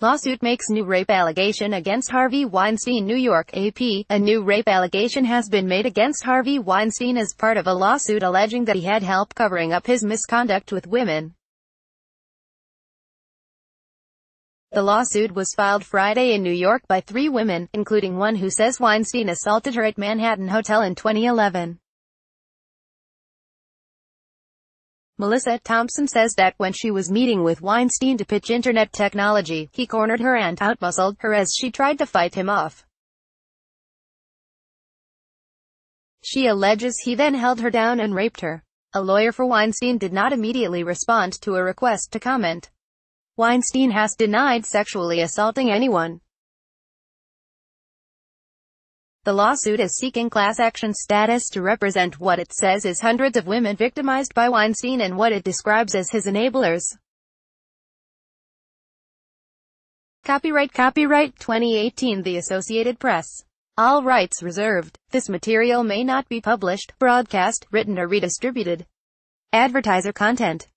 Lawsuit makes new rape allegation against Harvey Weinstein New York AP. A new rape allegation has been made against Harvey Weinstein as part of a lawsuit alleging that he had help covering up his misconduct with women. The lawsuit was filed Friday in New York by three women, including one who says Weinstein assaulted her at Manhattan Hotel in 2011. Melissa Thompson says that when she was meeting with Weinstein to pitch internet technology, he cornered her and outmuscled her as she tried to fight him off. She alleges he then held her down and raped her. A lawyer for Weinstein did not immediately respond to a request to comment. Weinstein has denied sexually assaulting anyone. The lawsuit is seeking class action status to represent what it says is hundreds of women victimized by Weinstein and what it describes as his enablers. Copyright Copyright 2018 The Associated Press. All rights reserved. This material may not be published, broadcast, written or redistributed. Advertiser content.